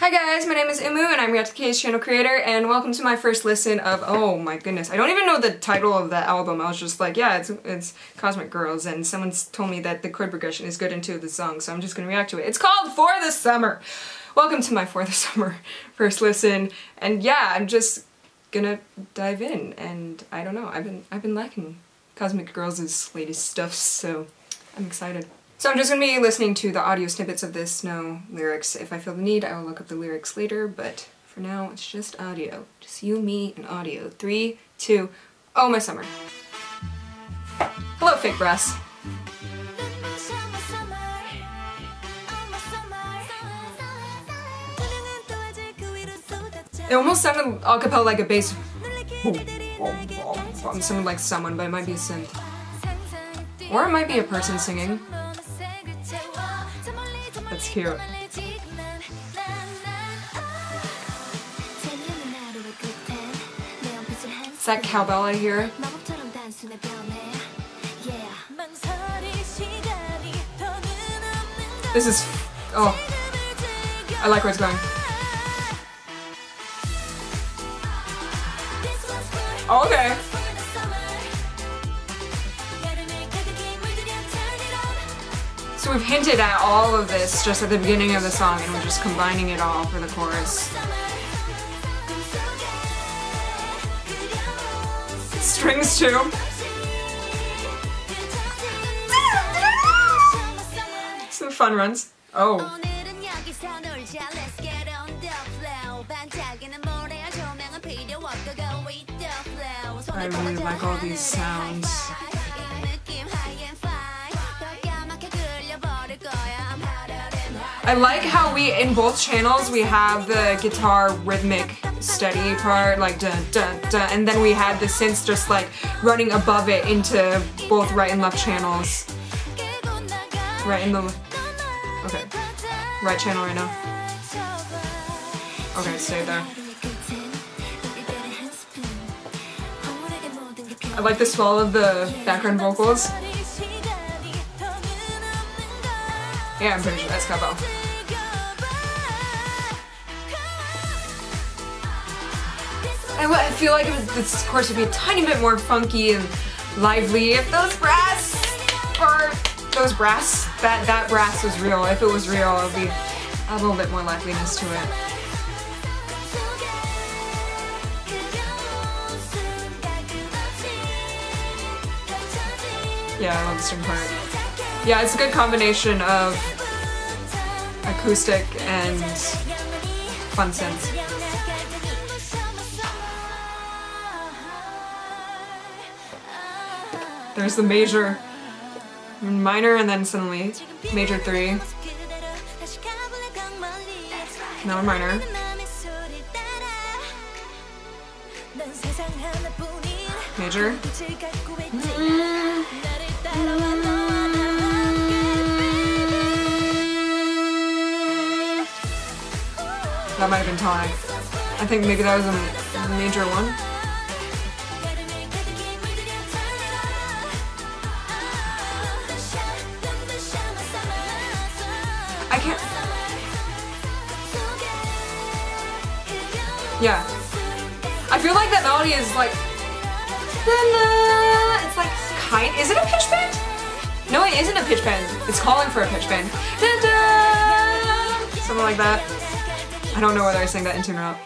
Hi guys, my name is Umu and I'm ReacttotheK's channel creator and welcome to my first listen of, oh my goodness, I don't even know the title of that album, I was just like, yeah, it's, it's Cosmic Girls and someone's told me that the chord progression is good into the song, so I'm just gonna react to it. It's called For the Summer! Welcome to my For the Summer first listen, and yeah, I'm just gonna dive in, and I don't know, I've been, I've been liking Cosmic Girls' latest stuff, so I'm excited. So I'm just going to be listening to the audio snippets of this, no lyrics. If I feel the need, I will look up the lyrics later, but for now, it's just audio. Just you, me, and audio. Three, two, oh my summer. Hello, fake breasts. It almost sounded a cappella like a bass. It sounded like someone, but it might be a synth. Or it might be a person singing. Is that cowbell I hear? This is... Oh. I like where it's going. Oh, okay. We've hinted at all of this just at the beginning of the song and we're just combining it all for the chorus. Strings too. Some fun runs. Oh. I really like all these sounds. I like how we, in both channels, we have the guitar rhythmic steady part, like dun dun dun, and then we had the synths just like running above it into both right and left channels. Right in the, okay, right channel right now. Okay, stay there. I like the swell of the background vocals. Yeah, I'm pretty sure that's Cabo. I feel like this course would be a tiny bit more funky and lively if those brass or those brass, that, that brass was real. If it was real, it would be a little bit more liveliness to it. Yeah, I love the string part. Yeah, it's a good combination of acoustic and fun synths. There's the major, minor, and then suddenly major three. Now a minor. Major. That might have been tonic. I think maybe that was a major one. Yeah. I feel like that melody is like... It's like kind... Is it a pitch bend? No, it isn't a pitch bend. It's calling for a pitch bend. Something like that. I don't know whether I sang that in tune or not.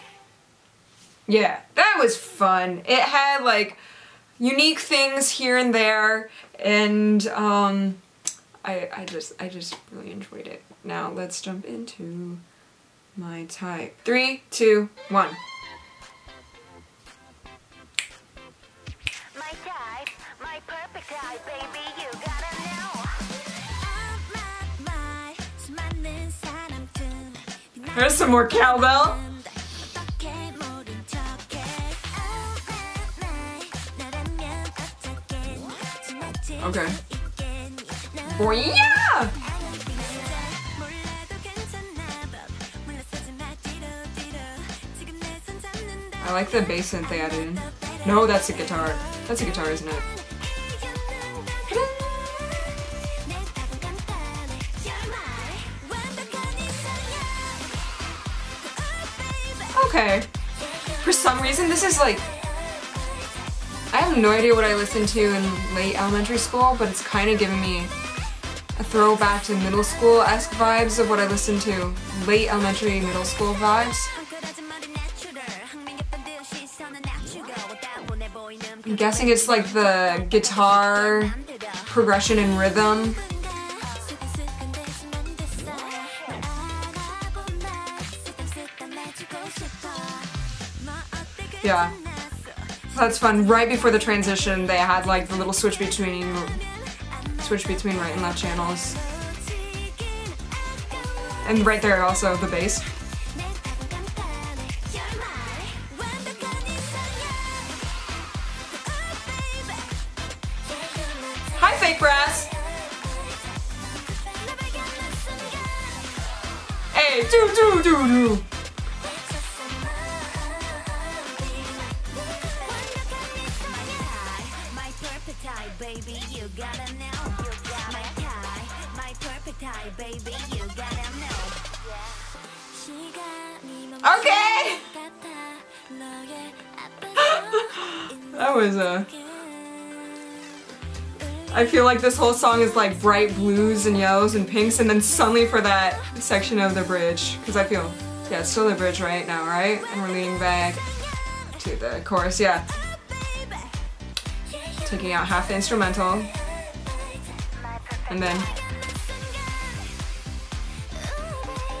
Yeah, that was fun. It had like unique things here and there and um, I, I just I just really enjoyed it. Now let's jump into my type. Three, two, one. There's some more cowbell. Okay. Boy, yeah! I like the bass synth they added in. No, that's a guitar. That's a guitar, isn't it? Some reason, this is like... I have no idea what I listened to in late elementary school, but it's kind of giving me a throwback to middle school-esque vibes of what I listened to. Late elementary, middle school vibes. I'm guessing it's like the guitar progression and rhythm. Yeah. That's fun. Right before the transition, they had like the little switch between switch between right and left channels. And right there also the bass. Hi fake brass! Hey, do do do do! Okay! that was a... I feel like this whole song is like bright blues and yellows and pinks and then suddenly for that section of the bridge, because I feel, yeah, it's still the bridge right now, right? And we're leaning back to the chorus, yeah. Taking out half the instrumental. And then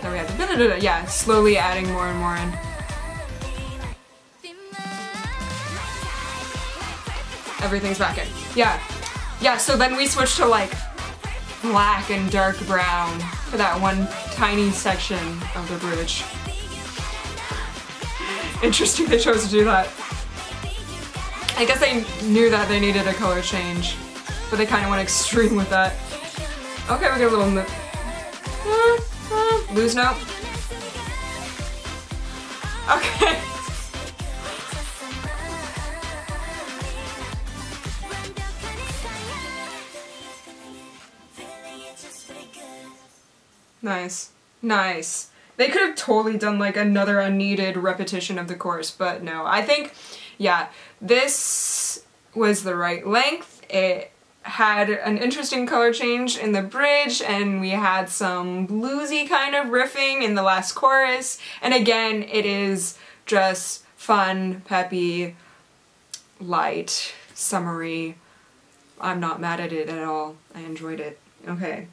Then we have the yeah, slowly adding more and more in. Everything's back in. Yeah. Yeah, so then we switch to like black and dark brown for that one tiny section of the bridge. Interesting they chose to do that. I guess they knew that they needed a color change, but they kind of went extreme with that. Okay, we get a little Hmm, lose note? Okay. Nice. Nice. They could have totally done like another unneeded repetition of the chorus, but no. I think, yeah, this was the right length. It had an interesting color change in the bridge and we had some bluesy kind of riffing in the last chorus and again it is just fun, peppy, light, summery. I'm not mad at it at all. I enjoyed it. Okay.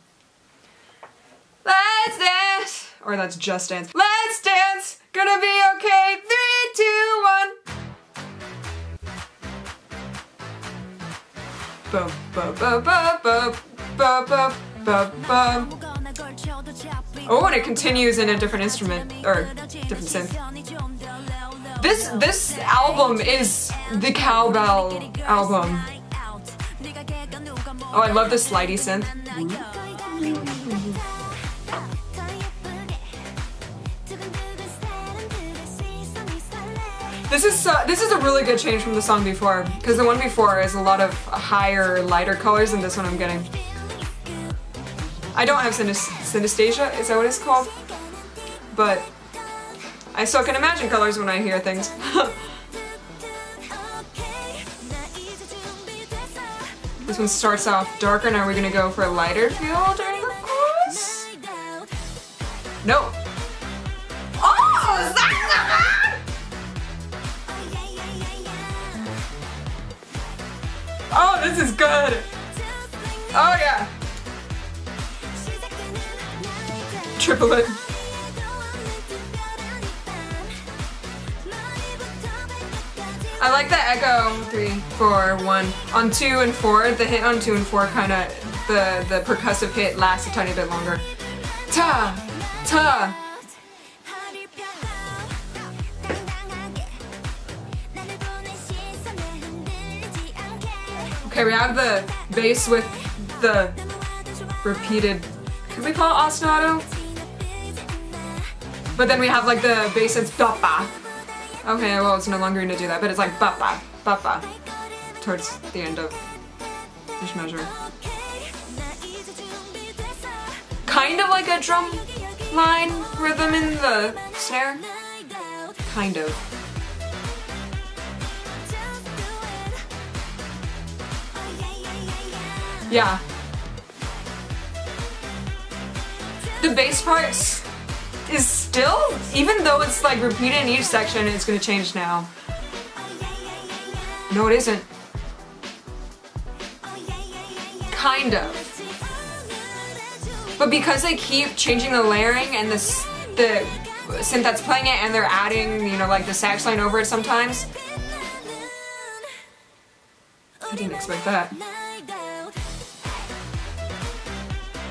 Let's dance! Or that's just dance. Let's dance! Gonna be okay! Three, two, one! Oh, and it continues in a different instrument or different synth. This this album is the cowbell album. Oh, I love the slidey synth. This is uh, this is a really good change from the song before, because the one before is a lot of higher, lighter colors, than this one I'm getting. I don't have synesthesia, is that what it's called? But I still can imagine colors when I hear things. this one starts off darker, and are we gonna go for a lighter feel during the chorus? No. This is good. Oh, yeah. Triplet. I like the echo three, four, one. On two and four, the hit on two and four kind of, the, the percussive hit lasts a tiny bit longer. Ta, ta, Okay, we have the bass with the repeated, can we call it ostinato? But then we have like the bass that's ba Okay, well it's no longer gonna do that, but it's like ba ba towards the end of each measure. Kind of like a drum line rhythm in the snare. Kind of. Yeah. The bass part is still, even though it's like repeated in each section, it's gonna change now. No, it isn't. Kind of. But because they keep changing the layering and the, the synth that's playing it and they're adding, you know, like the sax line over it sometimes. I didn't expect that.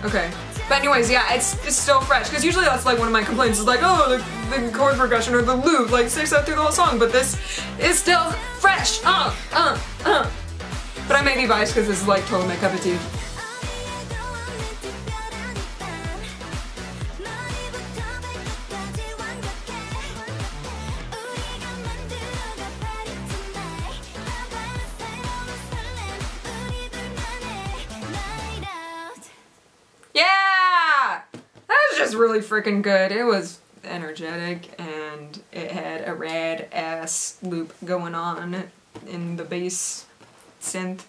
Okay. But anyways, yeah, it's, it's still fresh. Because usually that's like one of my complaints is like, oh, the, the chord progression or the loop like sticks out through the whole song. But this is still fresh. Uh, uh, uh. But I may be biased because this is like totally my cup of tea. Freaking good. It was energetic and it had a rad ass loop going on in the bass synth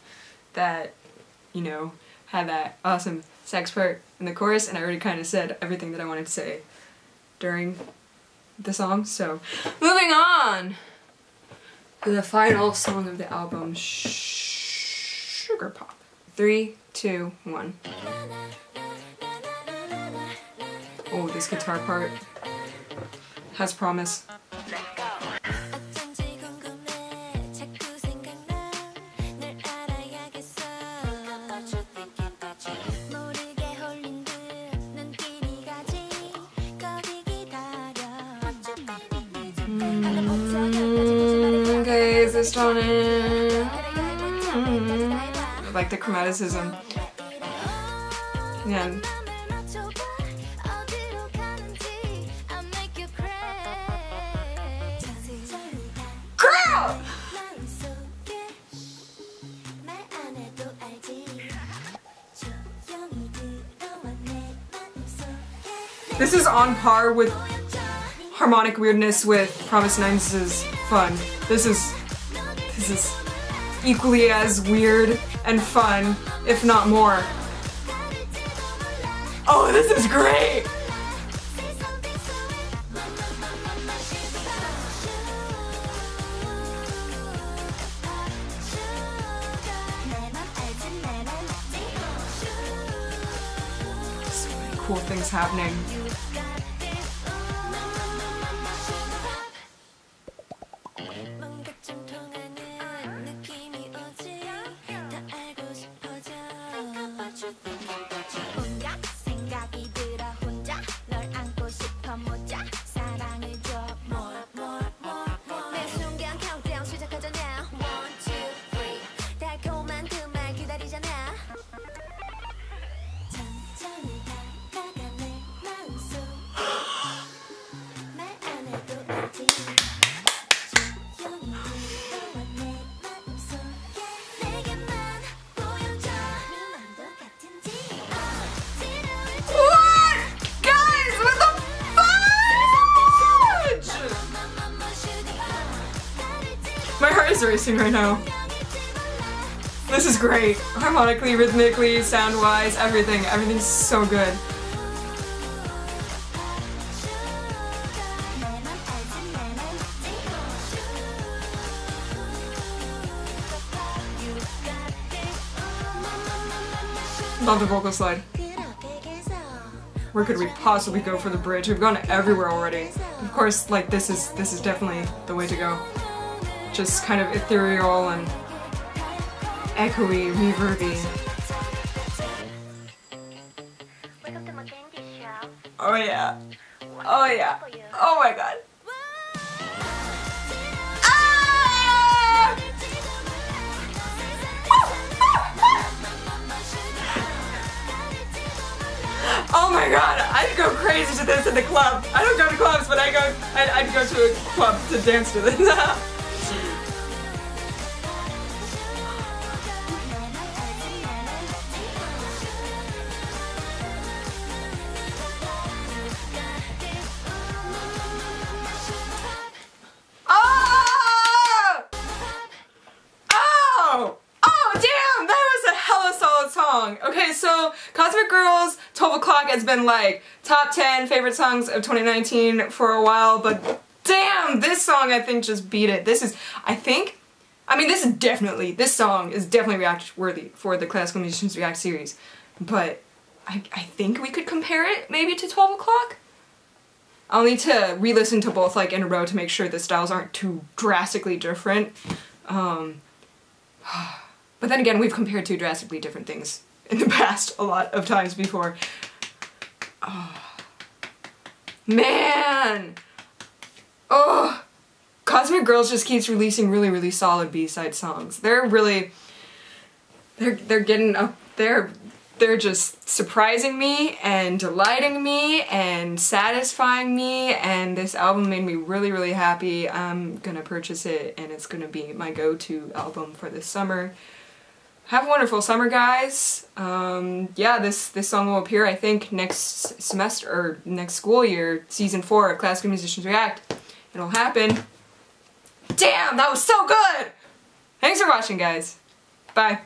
that, you know, had that awesome sax part in the chorus and I already kind of said everything that I wanted to say during the song. So, moving on to the final song of the album, Sugar Pop. Three, two, one. Oh, this guitar part has promise. Mm, in? Like the chromaticism. And This is on par with harmonic weirdness with fromis_9's fun. This is this is equally as weird and fun, if not more. Oh, this is great! Cool things happening. Racing right now. This is great. Harmonically, rhythmically, sound-wise, everything. Everything's so good. Love the vocal slide. Where could we possibly go for the bridge? We've gone everywhere already. Of course, like this is this is definitely the way to go. Just kind of ethereal and echoey, reverby. Oh yeah. Oh yeah. Oh my god. Ah! Oh my god, I'd go crazy to this in the club. I don't go to clubs, but I go, I'd, I'd go to a club to dance to this. Okay, so Cosmic Girls 12 O'Clock has been like top 10 favorite songs of 2019 for a while, but damn, this song I think just beat it. This is, I think, I mean, this is definitely, this song is definitely react worthy for the Classical Musicians React series, but I, I think we could compare it maybe to 12 O'Clock? I'll need to re-listen to both like in a row to make sure the styles aren't too drastically different. Um, but then again, we've compared two drastically different things in the past a lot of times before. Oh. Man! Oh! Cosmic Girls just keeps releasing really, really solid B-side songs. They're really, they're, they're getting up, they're, they're just surprising me and delighting me and satisfying me and this album made me really, really happy. I'm gonna purchase it and it's gonna be my go-to album for this summer. Have a wonderful summer, guys. Um, yeah, this, this song will appear, I think, next semester, or next school year, season four of Classical Musicians React. It'll happen. Damn, that was so good! Thanks for watching, guys. Bye.